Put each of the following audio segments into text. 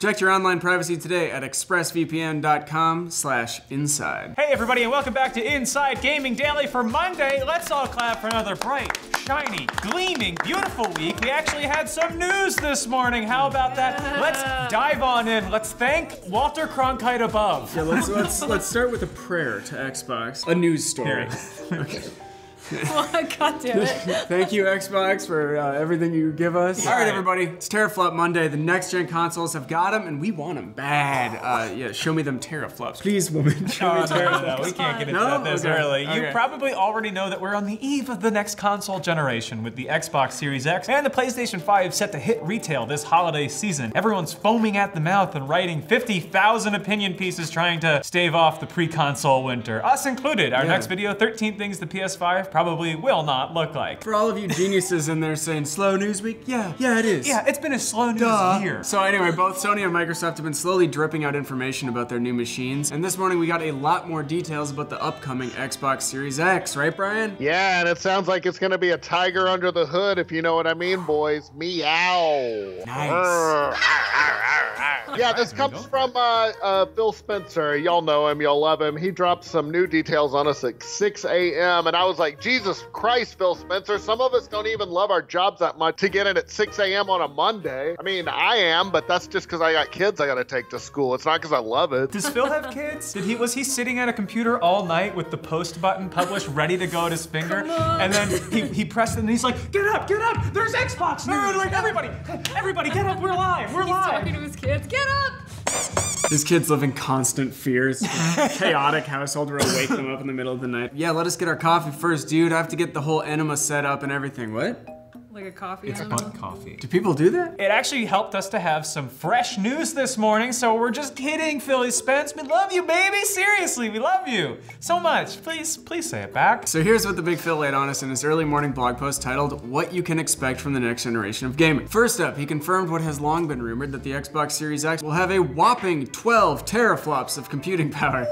Protect your online privacy today at expressvpn.com slash inside. Hey everybody and welcome back to Inside Gaming Daily for Monday. Let's all clap for another bright, shiny, gleaming, beautiful week. We actually had some news this morning. How about that? Let's dive on in. Let's thank Walter Cronkite above. Yeah, let's, let's, let's start with a prayer to Xbox. A news story. Okay. God damn it. Thank you, Xbox, for uh, everything you give us. All right, everybody, it's Teraflop Monday. The next gen consoles have got them, and we want them bad. Uh, yeah, show me them teraflops. Please, woman, show me Oh, teraflops. no, we can't get into No? that this Okay. early. You probably already know that we're on the eve of the next console generation with the Xbox Series X and the PlayStation 5 set to hit retail this holiday season. Everyone's foaming at the mouth and writing 50,000 opinion pieces trying to stave off the pre-console winter. Us included. Our Yeah. next video, 13 things the PS5 probably will not look like. For all of you geniuses in there saying slow news week, yeah, yeah, it is. Yeah, it's been a slow news Duh. year. So anyway, both Sony and Microsoft have been slowly dripping out information about their new machines, and this morning we got a lot more details about the upcoming Xbox Series X, right, Brian? Yeah, and it sounds like it's gonna be a tiger under the hood, if you know what I mean, boys. Meow. Nice. Yeah, this comes from uh, uh, Phil Spencer. Y'all know him, y'all love him. He dropped some new details on us at 6 a.m. And I was like, Jesus Christ, Phil Spencer. Some of us don't even love our jobs that much to get in at 6 a.m. on a Monday. I mean, I am, but that's just because I got kids I got to take to school. It's not because I love it. Does Phil have kids? Did he was he sitting at a computer all night with the post button published ready to go at his finger? And then he, he pressed it and he's like, get up, get up, there's Xbox news! Like everybody, everybody get up, we're live, we're He's talking live. to his kids. Get up! His kids live in constant fears. Chaotic household where I wake them up in the middle of the night. Yeah, let us get our coffee first, dude. I have to get the whole enema set up and everything. What? Like a coffee It's enema. butt coffee. Do people do that? It actually helped us to have some fresh news this morning, so we're just kidding, Philly Spence. We love you, baby. Seriously, we love you so much. Please, please say it back. So here's what the Big Phil laid on us in his early morning blog post titled, What You Can Expect from the Next Generation of Gaming. First up, he confirmed what has long been rumored that the Xbox Series X will have a whopping 12 teraflops of computing power,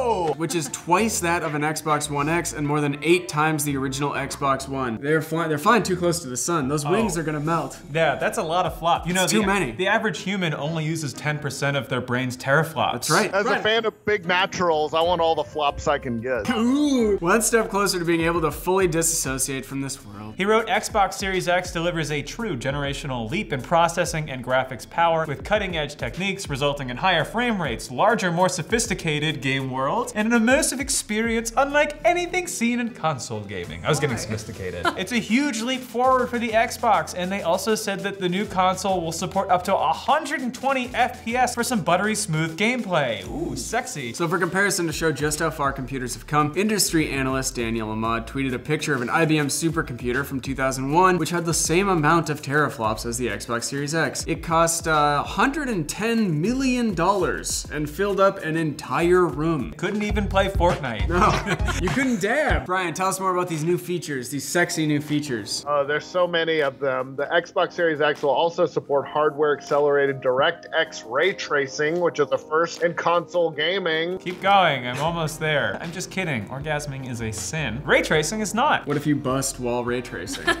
Whoa! which is twice that of an Xbox One X and more than eight times the original Xbox One. They're flying, they're flying too close to the sun. Those oh. wings Oh. are gonna melt. Yeah, that's a lot of flop. You know, It's the, too many. The average human only uses 10% of their brain's teraflops. That's right. As a fan of big naturals, I want all the flops I can get. Ooh, one step closer to being able to fully disassociate from this world. He wrote Xbox Series X delivers a true generational leap in processing and graphics power with cutting edge techniques resulting in higher frame rates, larger, more sophisticated game worlds, and an immersive experience unlike anything seen in console gaming. I was getting sophisticated. it's a huge leap forward for the Xbox, and they also said that the new console will support up to 120 FPS for some buttery smooth gameplay. Ooh, sexy. So for comparison to show just how far computers have come, industry analyst Daniel Ahmad tweeted a picture of an IBM supercomputer from 2001, which had the same amount of teraflops as the Xbox Series X. It cost uh, 110 million dollars and filled up an entire room. Couldn't even play Fortnite. No, you couldn't dab. Brian, tell us more about these new features, these sexy new features. Uh, there's so many of them. The Xbox Series X will also support hardware accelerated DirectX ray tracing, which is a first in console gaming. Keep going, I'm almost there. I'm just kidding, orgasming is a sin. Ray tracing is not. What if you bust while ray tracing?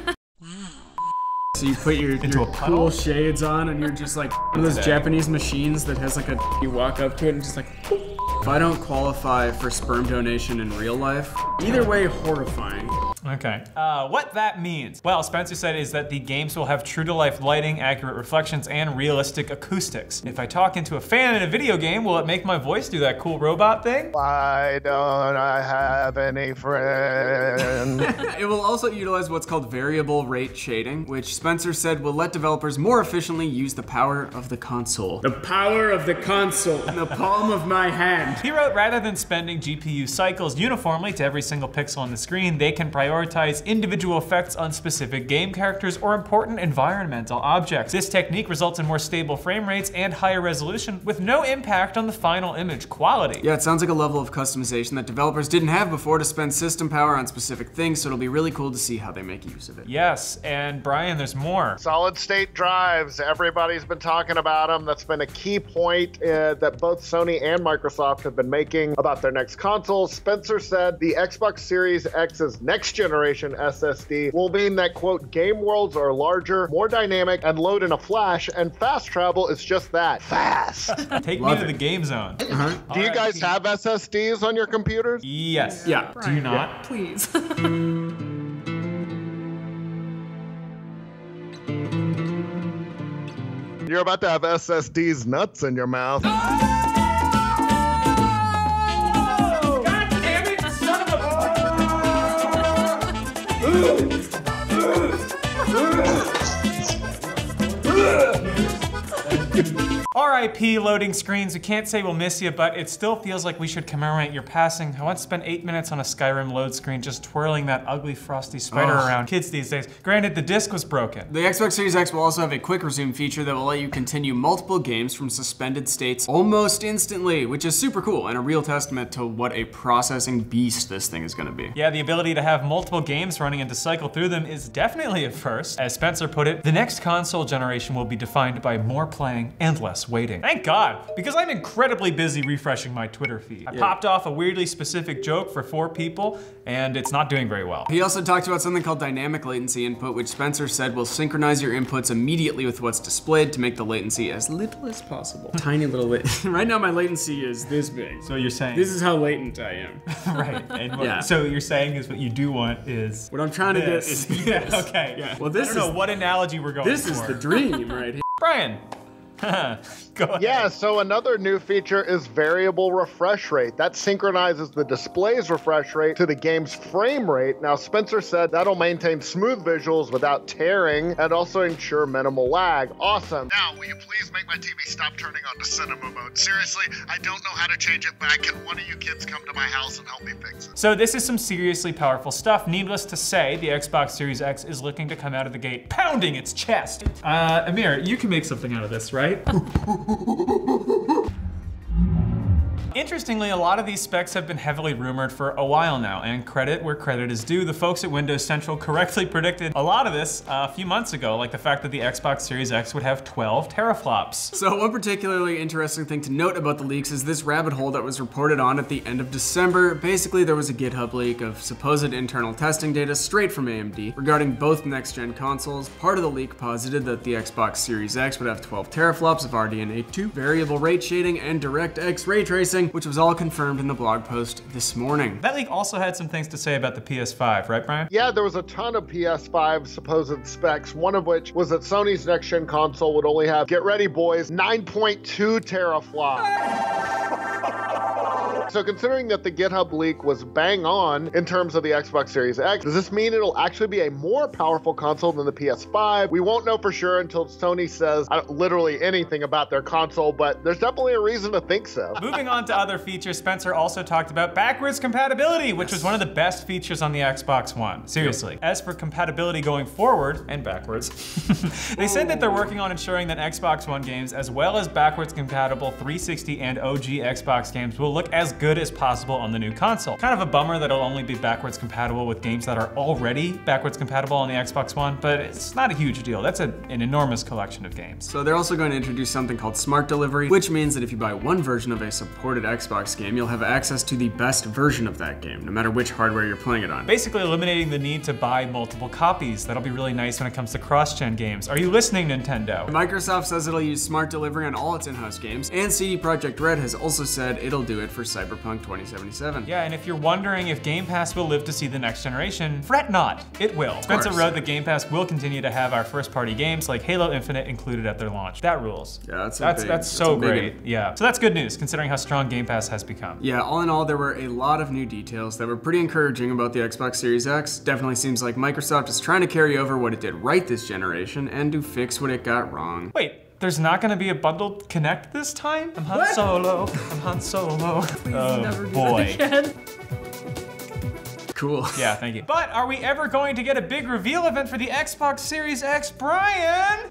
So you put your, Into your a cool shades on and you're just like one of those Japanese machines that has like a you walk up to it and just like if I don't qualify for sperm donation in real life, either way horrifying. Okay. Uh, what that means? Well, Spencer said is that the games will have true to life lighting, accurate reflections, and realistic acoustics. If I talk into a fan in a video game, will it make my voice do that cool robot thing? Why don't I have any friends? It will also utilize what's called variable rate shading, which Spencer said will let developers more efficiently use the power of the console. The power of the console in the palm of my hand. He wrote, rather than spending GPU cycles uniformly to every single pixel on the screen, they can prioritize individual effects on specific game characters or important environmental objects. This technique results in more stable frame rates and higher resolution with no impact on the final image quality. Yeah, it sounds like a level of customization that developers didn't have before to spend system power on specific things, so it'll be really cool to see how they make use of it. Yes, and Brian, there's more. Solid state drives. Everybody's been talking about them. That's been a key point uh, that both Sony and Microsoft have been making about their next console. Spencer said the Xbox Series X's next generation SSD will mean that, quote, game worlds are larger, more dynamic, and load in a flash, and fast travel is just that fast. Take me Love to it. the game zone. Uh-huh. Do you guys have SSDs on your computers? Yes. Yeah. Do you Brian, not? Please. You're about to have SSD's nuts in your mouth. God damn it, son of a. RIP loading screens. We can't say we'll miss you, but it still feels like we should commemorate your passing. I once spent eight minutes on a Skyrim load screen just twirling that ugly frosty spider Ugh. around. Kids these days. Granted, the disc was broken. The Xbox Series X will also have a quick resume feature that will let you continue multiple games from suspended states almost instantly, which is super cool and a real testament to what a processing beast this thing is gonna be. Yeah, the ability to have multiple games running and to cycle through them is definitely a first. As Spencer put it, the next console generation will be defined by more playing and less waiting. Thank God, because I'm incredibly busy refreshing my Twitter feed. I popped off a weirdly specific joke for four people, and it's not doing very well. He also talked about something called dynamic latency input, which Spencer said will synchronize your inputs immediately with what's displayed to make the latency as little as possible. Tiny little lat- Right now my latency is this big. So you're saying, This is how latent I am. right? And what, Yeah. So you're saying is what you do want is What I'm trying to get this. is yeah, okay. Yeah. Well, this I don't know is what analogy we're going this for. is the dream right here. Brian. Go ahead. Yeah, so another new feature is variable refresh rate. That synchronizes the display's refresh rate to the game's frame rate. Now, Spencer said that'll maintain smooth visuals without tearing and also ensure minimal lag. Awesome. Now, will you please make my TV stop turning on to cinema mode? Seriously, I don't know how to change it back. Can one of you kids come to my house and help me fix it? So this is some seriously powerful stuff. Needless to say, the Xbox Series X is looking to come out of the gate pounding its chest. Uh, Amir, you can make something out of this, right? right? Interestingly, a lot of these specs have been heavily rumored for a while now, and credit where credit is due, the folks at Windows Central correctly predicted a lot of this uh, a few months ago, like the fact that the Xbox Series X would have 12 teraflops. So one particularly interesting thing to note about the leaks is this rabbit hole that was reported on at the end of December. Basically, there was a GitHub leak of supposed internal testing data straight from AMD regarding both next-gen consoles. Part of the leak posited that the Xbox Series X would have 12 teraflops of RDNA 2, variable rate shading, and DirectX ray tracing, which was all confirmed in the blog post this morning. That leak also had some things to say about the PS5, right, Brian? Yeah, there was a ton of PS5 supposed specs, one of which was that Sony's next gen console would only have, get ready boys, 9.2 teraflops. So considering that the GitHub leak was bang on in terms of the Xbox Series X, does this mean it'll actually be a more powerful console than the PS5? We won't know for sure until Sony says uh, literally anything about their console, but there's definitely a reason to think so. Moving on to other features, Spencer also talked about backwards compatibility, which was one of the best features on the Xbox One. Seriously. As for compatibility going forward and backwards, they said that they're working on ensuring that Xbox One games, as well as backwards compatible 360 and OG Xbox games, will look as good as possible on the new console. Kind of a bummer that it'll only be backwards compatible with games that are already backwards compatible on the Xbox One, but it's not a huge deal. That's a, an enormous collection of games. So they're also going to introduce something called Smart Delivery, which means that if you buy one version of a supported Xbox game, you'll have access to the best version of that game, no matter which hardware you're playing it on. Basically eliminating the need to buy multiple copies. That'll be really nice when it comes to cross-gen games. Are you listening, Nintendo? Microsoft says it'll use smart delivery on all its in-house games, and CD Projekt Red has also said it'll do it for Cyberpunk 2077. Yeah, and if you're wondering if Game Pass will live to see the next generation, fret not, it will. Spencer wrote that Game Pass will continue to have our first-party games like Halo Infinite included at their launch. That rules. Yeah, that's that's big- that's that's so big great. Yeah, so that's good news considering how strong Game Pass has become. Yeah, all in all, there were a lot of new details that were pretty encouraging about the Xbox Series X. Definitely seems like Microsoft is trying to carry over what it did right this generation and to fix what it got wrong. Wait, there's not gonna be a bundled Kinect this time? I'm Han Solo. I'm Han Solo. Please oh never do boy. that again. Cool. Yeah, thank you. But are we ever going to get a big reveal event for the Xbox Series X, Brian?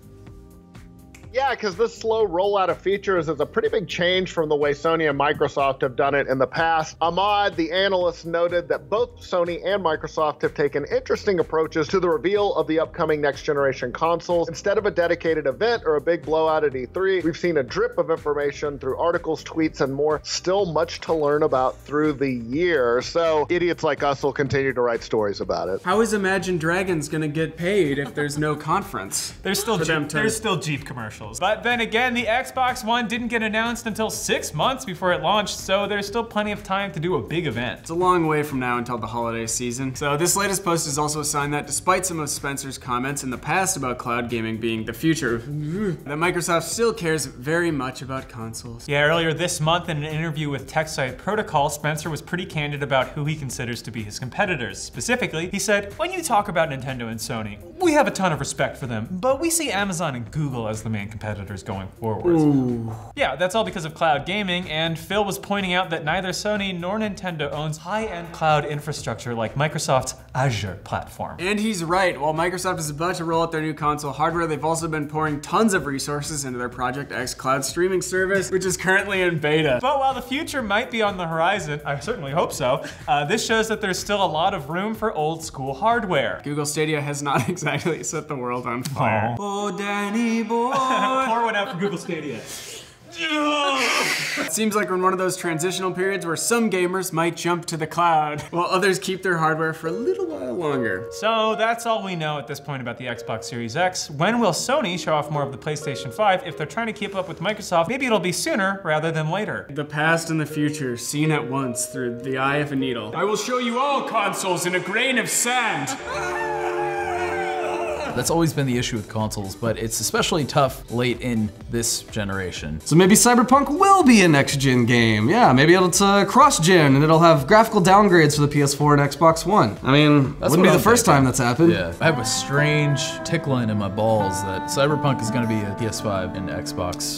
Yeah, because this slow rollout of features is a pretty big change from the way Sony and Microsoft have done it in the past. Ahmad, the analyst, noted that both Sony and Microsoft have taken interesting approaches to the reveal of the upcoming next generation consoles. Instead of a dedicated event or a big blowout at E3, we've seen a drip of information through articles, tweets, and more. Still much to learn about through the year. So idiots like us will continue to write stories about it. How is Imagine Dragons gonna get paid if there's no conference? There's still Jeep, to- there's still Jeep commercials. But then again, the Xbox One didn't get announced until six months before it launched, so there's still plenty of time to do a big event. It's a long way from now until the holiday season. So this latest post is also a sign that despite some of Spencer's comments in the past about cloud gaming being the future, that Microsoft still cares very much about consoles. Yeah, earlier this month in an interview with TechSite Protocol, Spencer was pretty candid about who he considers to be his competitors. Specifically, he said, When you talk about Nintendo and Sony, we have a ton of respect for them, but we see Amazon and Google as the main competitors going forward. Yeah, that's all because of cloud gaming, and Phil was pointing out that neither Sony nor Nintendo owns high-end cloud infrastructure like Microsoft's Azure platform. And he's right. While Microsoft is about to roll out their new console hardware, they've also been pouring tons of resources into their Project xCloud streaming service, which is currently in beta. But while the future might be on the horizon, I certainly hope so, uh, this shows that there's still a lot of room for old school hardware. Google Stadia has not exactly set the world on fire. Oh, Danny boy. Pour one out for Google Stadia. It seems like we're in one of those transitional periods where some gamers might jump to the cloud, while others keep their hardware for a little while longer. So that's all we know at this point about the Xbox Series X. When will Sony show off more of the PlayStation 5? If they're trying to keep up with Microsoft, maybe it'll be sooner rather than later. The past and the future seen at once through the eye of a needle. I will show you all consoles in a grain of sand. That's always been the issue with consoles, but it's especially tough late in this generation. So maybe Cyberpunk will be a next gen game. Yeah, maybe it's uh, cross gen and it'll have graphical downgrades for the PS4 and Xbox One. I mean, That's wouldn't be I'm the first thinking. time that's happened. Yeah, I have a strange tickling in my balls that Cyberpunk is going to be a PS5 and Xbox